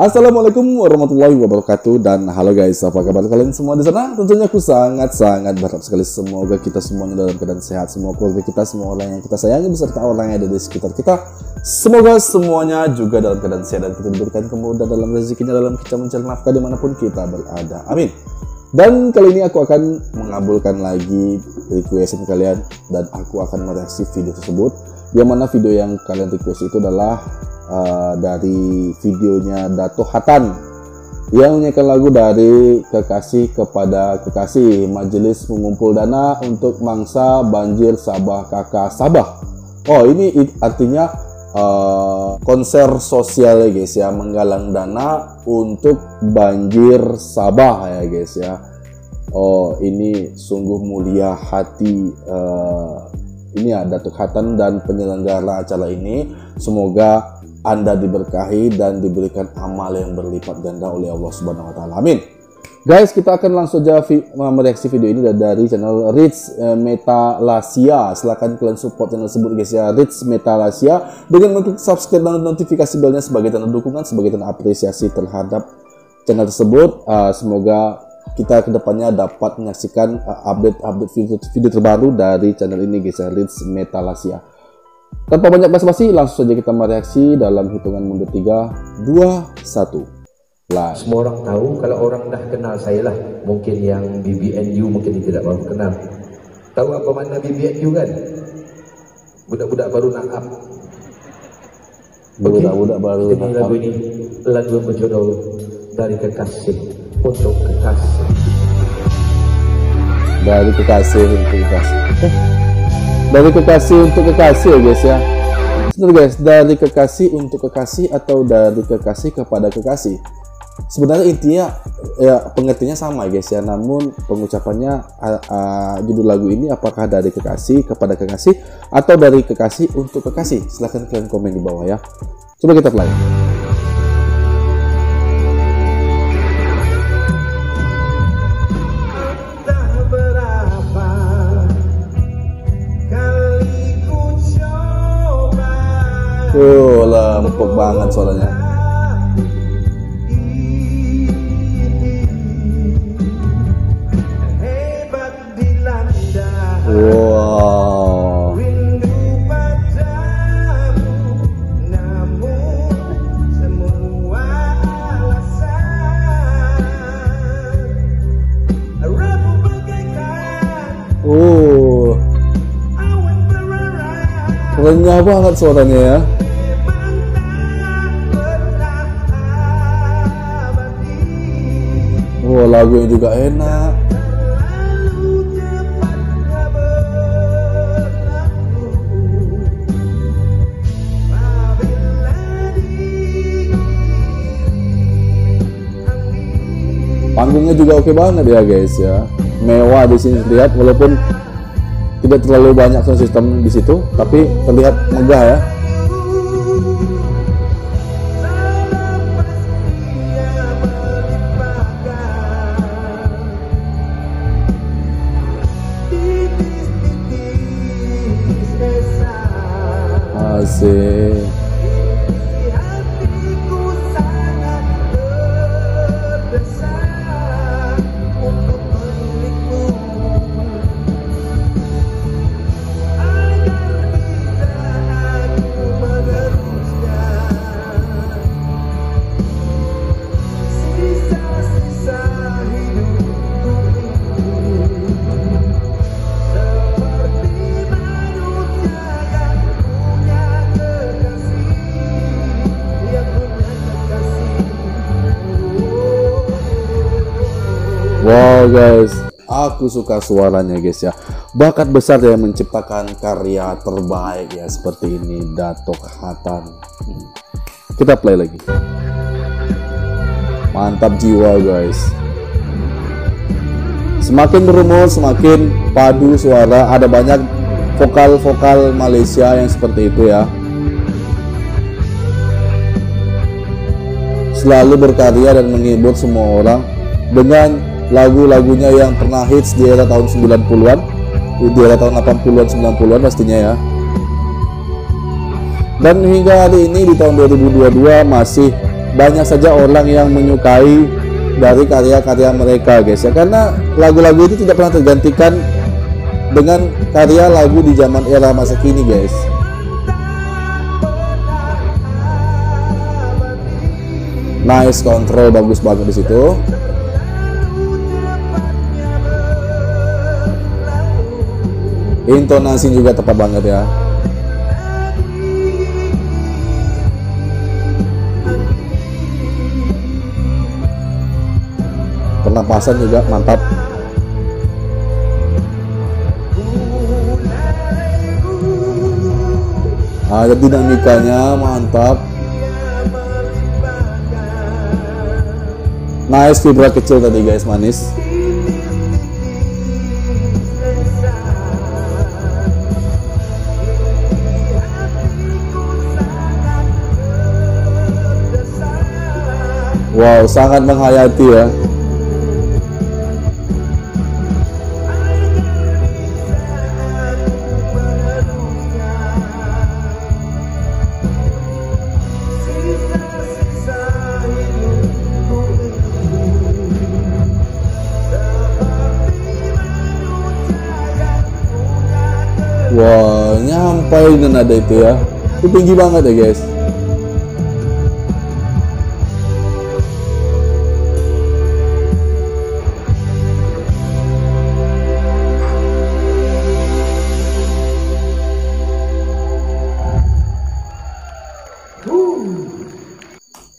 Assalamualaikum warahmatullahi wabarakatuh. Dan halo guys apa kabar kalian semua di sana? Tentunya aku sangat sangat berharap sekali semoga kita semuanya dalam keadaan sehat. Semua keluarga kita semua orang yang kita sayangi beserta orang yang ada di sekitar kita. Semoga semuanya juga dalam keadaan sehat dan kita diberikan kemudahan dalam rezekinya dalam kita mencari nafkah di mana pun kita berada. Amin. Dan kali ini aku akan mengabulkan lagi requestan kalian dan aku akan mereaksi video tersebut yang mana video yang kalian request itu adalah uh, dari videonya Dato Hatan yang menyanyikan lagu dari kekasih kepada kekasih. Majelis mengumpul dana untuk mangsa banjir Sabah kakak Sabah. Oh ini artinya uh, konser sosial ya guys ya. Menggalang dana untuk banjir Sabah ya guys ya. Oh ini sungguh mulia hati uh, ini ya Datuk Hatan dan penyelenggara acara ini. Semoga anda diberkahi dan diberikan amal yang berlipat ganda oleh Allah Subhanahu wa taala. Amin. Guys, kita akan langsung saja mereaksi video ini dari channel Rich uh, Metalasia. Silahkan kalian support channel tersebut guys ya, Rich Metalasia dengan untuk subscribe dan notifikasi belnya sebagai tanda dukungan, sebagai tanda apresiasi terhadap channel tersebut. Uh, semoga kita ke depannya dapat menyaksikan update-update uh, video, video terbaru dari channel ini guys ya, Rich Metalasia. Tanpa banyak basa-basi, langsung saja kita mereaksi dalam hitungan mundur 3, 2, 1. Live. Semua orang tahu kalau orang dah kenal saya lah. Mungkin yang BBNU mungkin tidak baru kenal. Tahu apa makna BBNU kan? Budak-budak baru nak up. Budak-budak baru nak Ini lagu ini lagu berjudul dari kekasih untuk kekasih. Dari kekasih untuk kekasih. Eh dari kekasih untuk kekasih ya guys ya. Sebentar guys dari kekasih untuk kekasih atau dari kekasih kepada kekasih. Sebenarnya intinya ya pengertiannya sama guys ya. Namun pengucapannya uh, uh, judul lagu ini apakah dari kekasih kepada kekasih atau dari kekasih untuk kekasih? Silahkan kalian komen di bawah ya. Coba kita play Oh lah, empuk banget suaranya. Wow. Oh. Renyah banget suaranya ya. Lagu yang juga enak. Panggungnya juga oke banget ya guys ya. Mewah di sini lihat walaupun tidak terlalu banyak sound system di situ tapi terlihat megah ya אז... אה, Wow guys, aku suka suaranya guys ya. Bakat besar yang menciptakan karya terbaik ya seperti ini Datok Hatan. Kita play lagi. Mantap jiwa guys. Semakin berumus, semakin padu suara. Ada banyak vokal-vokal Malaysia yang seperti itu ya. Selalu berkarya dan menghibur semua orang dengan lagu-lagunya yang pernah hits di era tahun 90-an di era tahun 80-an 90-an pastinya ya. Dan hingga hari ini di tahun 2022 masih banyak saja orang yang menyukai dari karya-karya mereka guys ya. Karena lagu-lagu itu tidak pernah tergantikan dengan karya lagu di zaman era masa kini guys. Nice control bagus banget di situ intonasi juga tepat banget ya. Pernapasan juga mantap. Ada dinamikanya mantap. Nice vibra kecil tadi guys manis Wow, sangat menghayati ya. Wah, nyampai dengan nada itu ya. Itu tinggi banget ya, guys.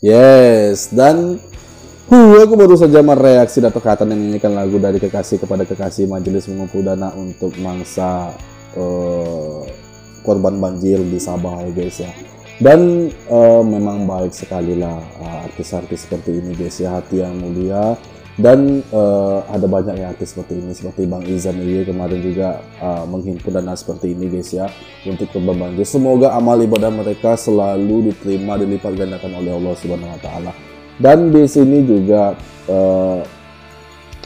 Yes, dan huh, aku baru saja mereaksi Dato Katan yang menyanyikan lagu dari kekasih kepada kekasih majelis mengumpul dana untuk mangsa uh, korban banjir di Sabah ya guys ya. Dan uh, memang baik sekali lah uh, artis-artis seperti ini guys ya, hati yang mulia dan uh, ada banyak ya artis seperti ini seperti Bang Izan ini kemarin juga uh, menghimpun dana seperti ini guys ya untuk banjir. Semoga amal ibadah mereka selalu diterima dilipat gandakan oleh Allah Subhanahu Wa Taala. Dan di sini juga uh,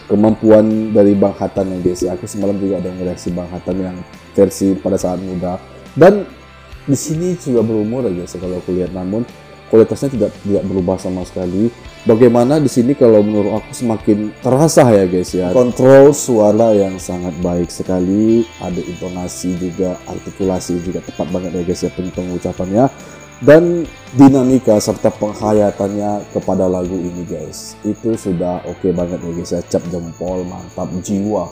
kemampuan dari Bang Hatan ya guys ya. Aku semalam juga ada reaksi Bang Hatan yang versi pada saat muda. Dan di sini sudah berumur ya guys kalau aku lihat. Namun kualitasnya tidak tidak berubah sama sekali. Bagaimana di sini kalau menurut aku semakin terasa ya guys ya. Kontrol suara yang sangat baik sekali, ada intonasi juga, artikulasi juga tepat banget ya guys ya pengucapannya dan dinamika serta penghayatannya kepada lagu ini guys. Itu sudah oke okay banget ya guys ya, cap jempol, mantap jiwa.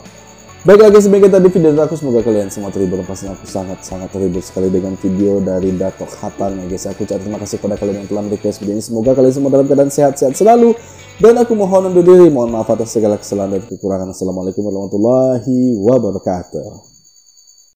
Baiklah guys, sebagai tadi video dari aku semoga kalian semua terhibur pastinya aku sangat-sangat terhibur sekali dengan video dari Datok Hatan ya guys. Aku ucap terima kasih kepada kalian yang telah request video ini. Semoga kalian semua dalam keadaan sehat-sehat selalu. Dan aku mohon undur diri, mohon maaf atas segala kesalahan dan kekurangan. Assalamualaikum warahmatullahi wabarakatuh.